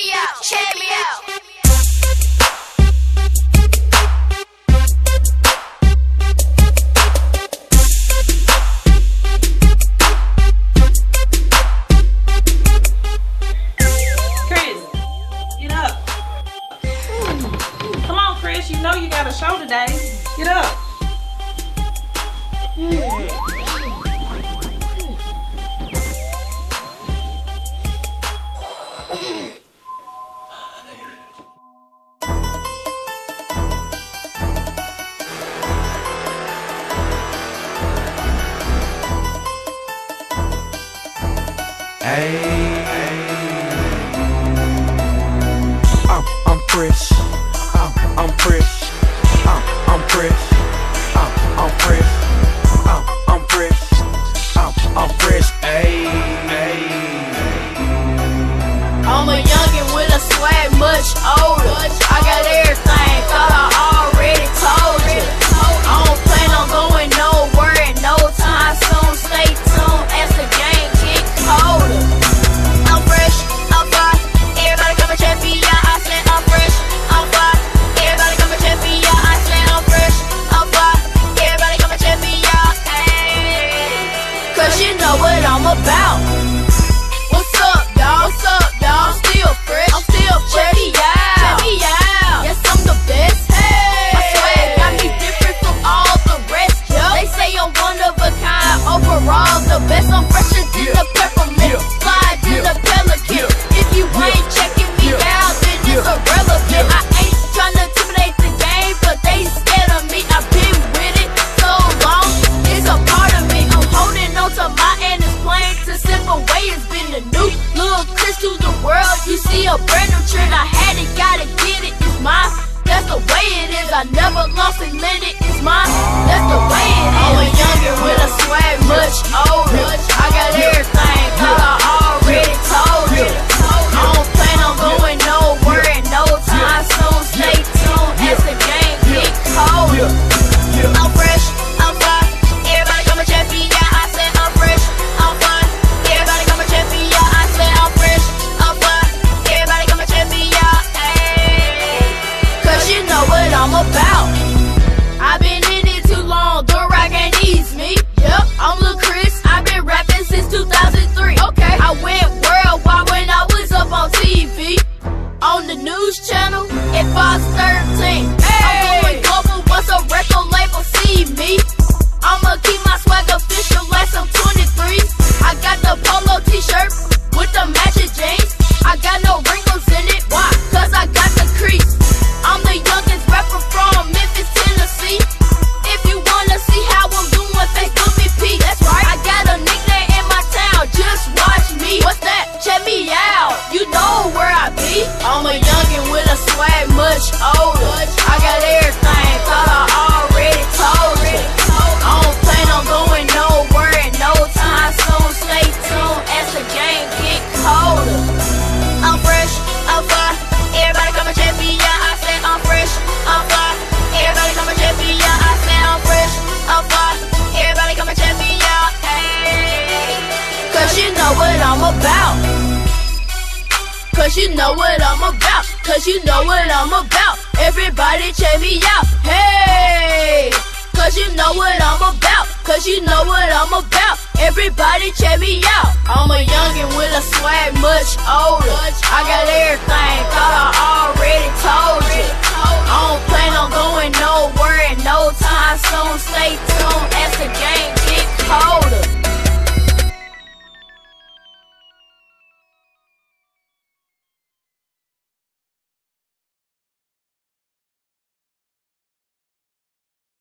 me out, check me out. You know you got a show today. Get up. I'm, I'm fresh. I'm, I'm fresh. I'm, I'm fresh. I'm, I'm fresh. I'm, I'm fresh. I'm, I'm fresh. Ayy. I'm a youngin' with a swag much older. I got everything, about. Little Chris to the world. You see a brand new trend. I had it, gotta get it. It's mine. That's the way it is. I never lost let it. It's mine. You know where I be. I'm a youngin' with a swag much older. I got everything. Thought I already told you. I don't plan on going nowhere in no time soon. Stay tuned as the game get colder. I'm fresh, I'm fly. Everybody come and check me out. I said I'm fresh, I'm fly. Everybody come and check me out. I said I'm fresh, I'm fly. Everybody come and check me out. Hey. Cause you know what I'm about. Cause you know what I'm about. Cause you know what I'm about. Everybody check me out. Hey. Cause you know what I'm about. Cause you know what I'm about. Everybody check me out. I'm a youngin' with a swag much older. I got everything. Thought I already told you. I don't plan on going nowhere in no time soon. Stay